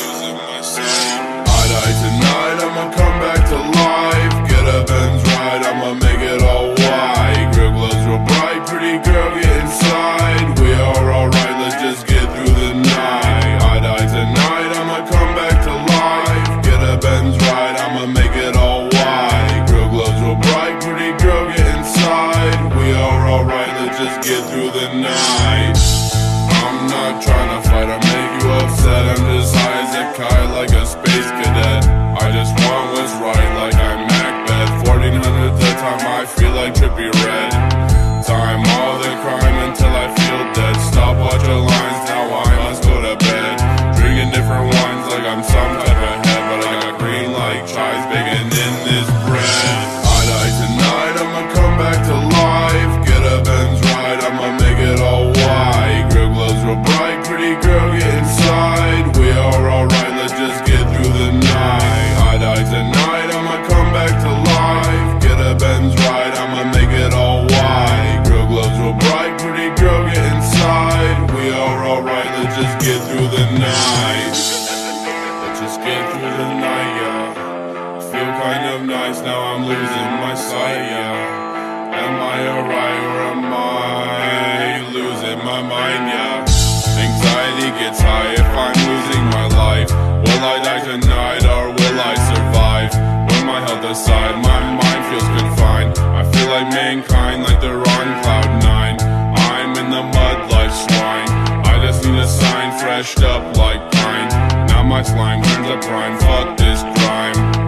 choosing my side. I die tonight, I'ma come back to life. Get up and right, I'ma make it all white. Grill gloves real bright, pretty girl, get inside. We are alright, let's just get through the night. I die tonight, I'ma come back to life. Get up and right, I'ma make it all white. Grill gloves real bright, pretty girl, get inside. We are alright, let's just get through the night. I'm not trying to fight, I'm like a space cadet. I just want what's right like I'm Macbeth. 1400 the time I feel like Trippie Redd. Time all the crime until I feel dead. Stopwatch the lines, now I must go to bed. Drinking different wines like I'm some type of head, but I got green like chives bacon in this bread. I die tonight, I'ma come back to life. Get a Benz ride, I'ma make it all white. Grill glows real bright, pretty girl through the night, yeah. Feel kind of nice, now I'm losing my sight, yeah. Am I alright or am I losing my mind, yeah? Anxiety gets high if I'm losing my life. Will I die tonight or will I survive? When my health aside, my mind feels confined. I feel like mankind, like they're on cloud nine. I'm in the mud like swine. I just need a sign, freshed up like pine my slime, turns up crime, fuck this crime.